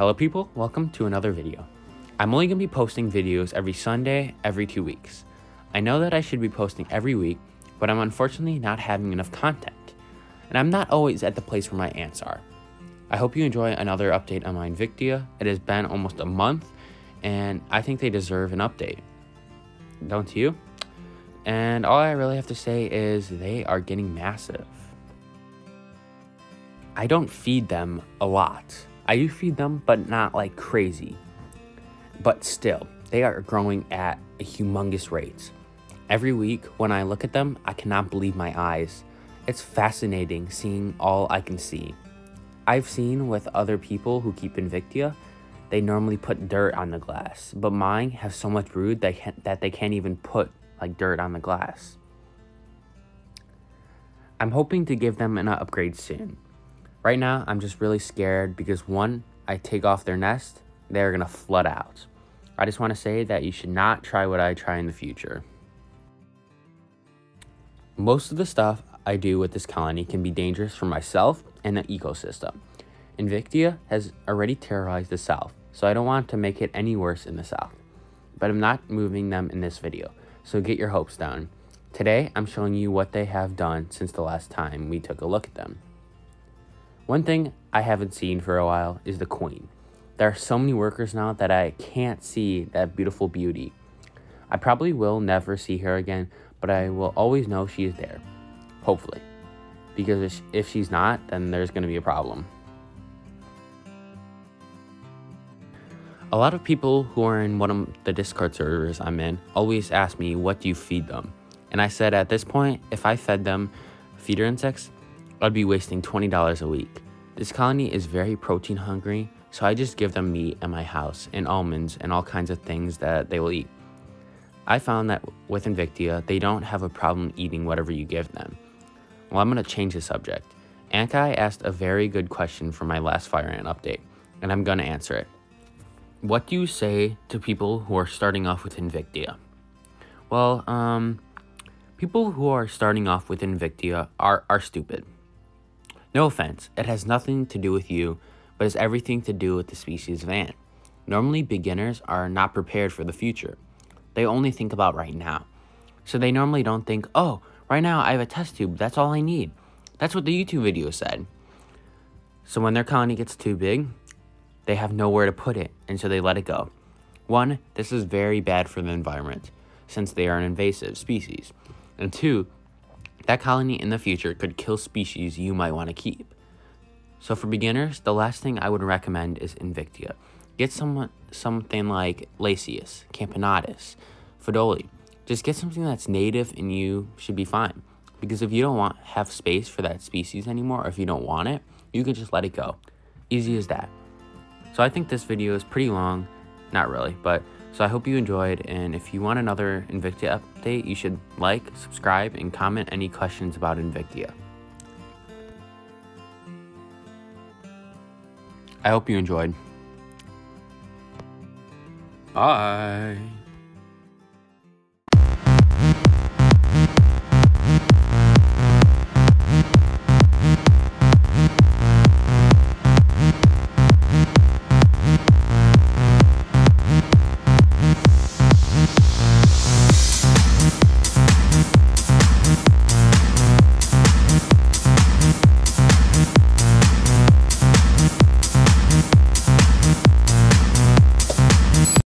Hello people, welcome to another video. I'm only going to be posting videos every Sunday, every two weeks. I know that I should be posting every week, but I'm unfortunately not having enough content. And I'm not always at the place where my ants are. I hope you enjoy another update on my Invicta. It has been almost a month, and I think they deserve an update. Don't you? And all I really have to say is they are getting massive. I don't feed them a lot I do feed them, but not like crazy. But still, they are growing at a humongous rates. Every week when I look at them, I cannot believe my eyes. It's fascinating seeing all I can see. I've seen with other people who keep Invicta, they normally put dirt on the glass, but mine have so much brood that, that they can't even put like dirt on the glass. I'm hoping to give them an upgrade soon. Right now, I'm just really scared because one, I take off their nest, they're gonna flood out. I just wanna say that you should not try what I try in the future. Most of the stuff I do with this colony can be dangerous for myself and the ecosystem. Invicta has already terrorized the south, so I don't want to make it any worse in the south. But I'm not moving them in this video, so get your hopes down. Today, I'm showing you what they have done since the last time we took a look at them. One thing I haven't seen for a while is the queen. There are so many workers now that I can't see that beautiful beauty. I probably will never see her again, but I will always know she is there. Hopefully. Because if she's not, then there's going to be a problem. A lot of people who are in one of the Discord servers I'm in always ask me, what do you feed them? And I said at this point, if I fed them feeder insects, I'd be wasting $20 a week. This colony is very protein hungry, so I just give them meat at my house and almonds and all kinds of things that they will eat. I found that with Invicta, they don't have a problem eating whatever you give them. Well, I'm going to change the subject. Ankai asked a very good question from my last Fire Ant update, and I'm going to answer it. What do you say to people who are starting off with Invicta? Well, um, people who are starting off with Invicta are, are stupid. No offense, it has nothing to do with you, but has everything to do with the species of ant. Normally, beginners are not prepared for the future. They only think about right now. So they normally don't think, oh, right now I have a test tube, that's all I need. That's what the YouTube video said. So when their colony gets too big, they have nowhere to put it, and so they let it go. One, this is very bad for the environment, since they are an invasive species. And two, that colony in the future could kill species you might want to keep. So for beginners, the last thing I would recommend is Invicta. Get some, something like Lasius, Camponotus, Pheidole. Just get something that's native and you should be fine. Because if you don't want have space for that species anymore, or if you don't want it, you can just let it go. Easy as that. So I think this video is pretty long. Not really, but so I hope you enjoyed, and if you want another Invicta update, you should like, subscribe, and comment any questions about Invicta. I hope you enjoyed. Bye.